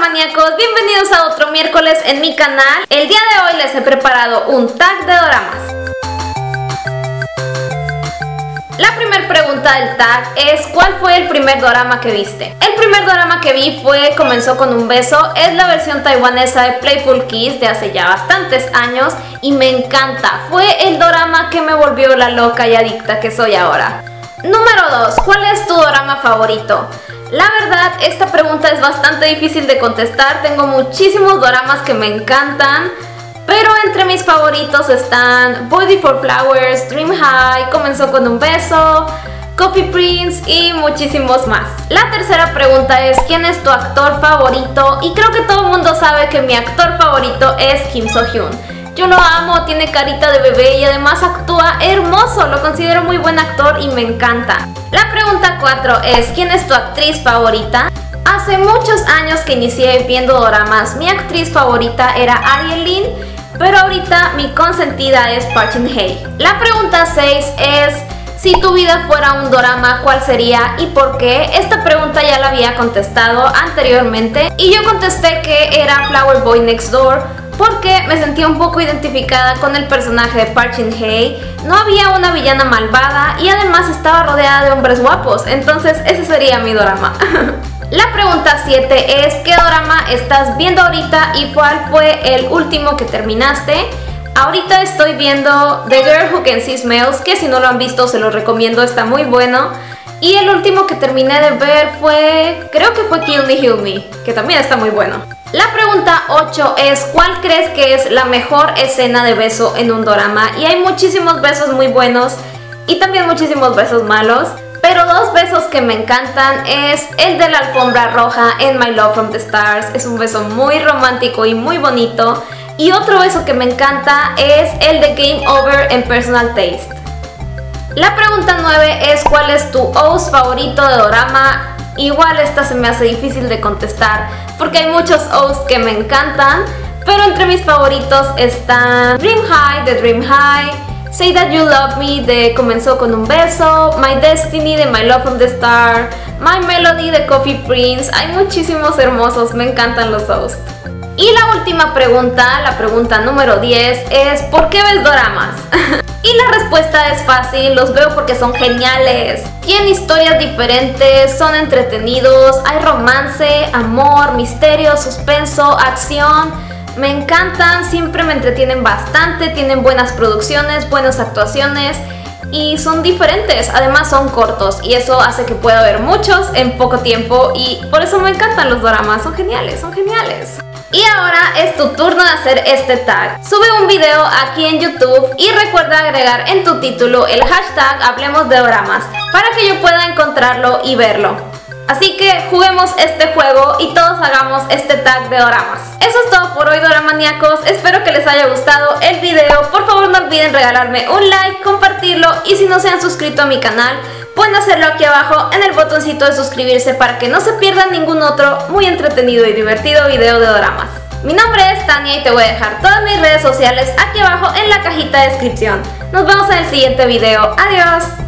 maníacos, bienvenidos a otro miércoles en mi canal. El día de hoy les he preparado un tag de doramas. La primera pregunta del tag es ¿cuál fue el primer dorama que viste? El primer dorama que vi fue Comenzó con un beso, es la versión taiwanesa de Playful Kiss de hace ya bastantes años y me encanta. Fue el dorama que me volvió la loca y adicta que soy ahora. Número 2. ¿Cuál es tu dorama favorito? La verdad, esta pregunta es bastante difícil de contestar. Tengo muchísimos doramas que me encantan. Pero entre mis favoritos están Boy for Flowers, Dream High, Comenzó con un beso, Coffee Prince y muchísimos más. La tercera pregunta es ¿quién es tu actor favorito? Y creo que todo el mundo sabe que mi actor favorito es Kim So Hyun. Yo lo amo, tiene carita de bebé y además actúa hermoso, lo considero muy buen actor y me encanta. La pregunta 4 es, ¿quién es tu actriz favorita? Hace muchos años que inicié viendo doramas, mi actriz favorita era Ariel pero ahorita mi consentida es Park Jin Hye. La pregunta 6 es, si tu vida fuera un dorama, ¿cuál sería y por qué? Esta pregunta ya la había contestado anteriormente y yo contesté que era Flower Boy Next Door porque me sentía un poco identificada con el personaje de Park Hye. No había una villana malvada y además estaba rodeada de hombres guapos, entonces ese sería mi drama. La pregunta 7 es ¿qué drama estás viendo ahorita y cuál fue el último que terminaste? Ahorita estoy viendo The Girl Who Can See Smells, que si no lo han visto se lo recomiendo, está muy bueno. Y el último que terminé de ver fue, creo que fue Kill Me Heal Me, que también está muy bueno. La pregunta 8 es ¿cuál crees que es la mejor escena de beso en un drama? Y hay muchísimos besos muy buenos y también muchísimos besos malos. Pero dos besos que me encantan es el de la alfombra roja en My Love from the Stars. Es un beso muy romántico y muy bonito. Y otro beso que me encanta es el de Game Over en Personal Taste. La pregunta 9 es ¿cuál es tu host favorito de drama? Igual esta se me hace difícil de contestar porque hay muchos O's que me encantan, pero entre mis favoritos están Dream High de Dream High, Say That You Love Me de Comenzó con un beso, My Destiny de My Love from the Star, My Melody de Coffee Prince, hay muchísimos hermosos, me encantan los O's. Y la última pregunta, la pregunta número 10 es ¿por qué ves doramas? Y la respuesta es fácil, los veo porque son geniales. Tienen historias diferentes, son entretenidos, hay romance, amor, misterio, suspenso, acción. Me encantan, siempre me entretienen bastante, tienen buenas producciones, buenas actuaciones y son diferentes, además son cortos y eso hace que pueda ver muchos en poco tiempo y por eso me encantan los dramas, son geniales, son geniales. Y ahora es tu turno de hacer este tag. Sube un video aquí en YouTube y recuerda agregar en tu título el hashtag Hablemos de Doramas para que yo pueda encontrarlo y verlo. Así que juguemos este juego y todos hagamos este tag de doramas. Eso es todo por hoy doramaníacos, espero que les haya gustado el video. Por favor no olviden regalarme un like, compartirlo y si no se han suscrito a mi canal, pueden hacerlo aquí abajo en el botoncito de suscribirse para que no se pierdan ningún otro muy entretenido y divertido video de doramas. Mi nombre es Tania y te voy a dejar todas mis redes sociales aquí abajo en la cajita de descripción. Nos vemos en el siguiente video. Adiós.